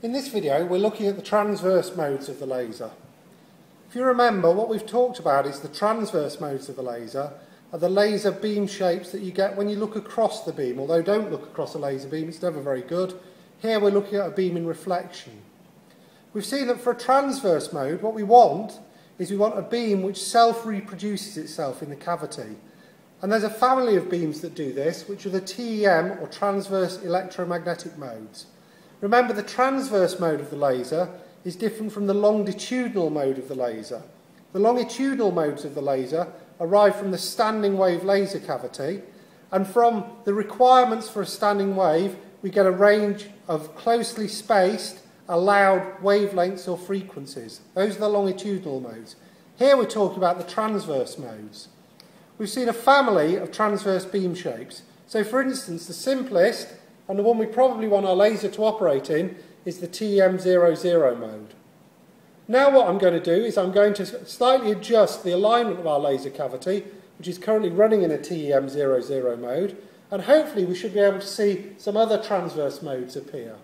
In this video we're looking at the transverse modes of the laser. If you remember what we've talked about is the transverse modes of the laser are the laser beam shapes that you get when you look across the beam. Although don't look across a laser beam, it's never very good. Here we're looking at a beam in reflection. We've seen that for a transverse mode what we want is we want a beam which self-reproduces itself in the cavity. And there's a family of beams that do this, which are the TEM, or transverse electromagnetic modes. Remember, the transverse mode of the laser is different from the longitudinal mode of the laser. The longitudinal modes of the laser arrive from the standing wave laser cavity, and from the requirements for a standing wave, we get a range of closely spaced, allowed wavelengths or frequencies. Those are the longitudinal modes. Here we're talking about the transverse modes we've seen a family of transverse beam shapes. So for instance, the simplest, and the one we probably want our laser to operate in, is the TEM00 mode. Now what I'm going to do is I'm going to slightly adjust the alignment of our laser cavity, which is currently running in a TEM00 mode, and hopefully we should be able to see some other transverse modes appear.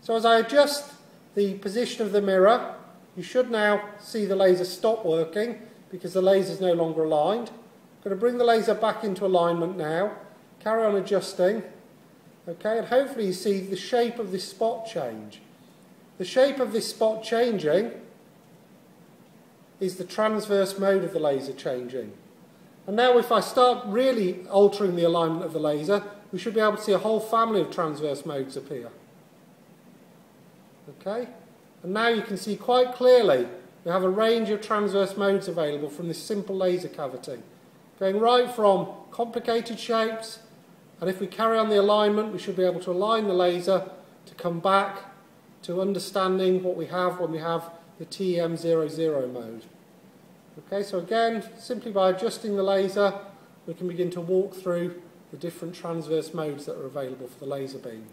So as I adjust the position of the mirror, you should now see the laser stop working because the laser is no longer aligned. I'm going to bring the laser back into alignment now, carry on adjusting, okay, and hopefully you see the shape of this spot change. The shape of this spot changing is the transverse mode of the laser changing. And now if I start really altering the alignment of the laser, we should be able to see a whole family of transverse modes appear. Okay? And now you can see quite clearly we have a range of transverse modes available from this simple laser cavity going right from complicated shapes, and if we carry on the alignment, we should be able to align the laser to come back to understanding what we have when we have the TEM00 mode. Okay, so again, simply by adjusting the laser, we can begin to walk through the different transverse modes that are available for the laser beam.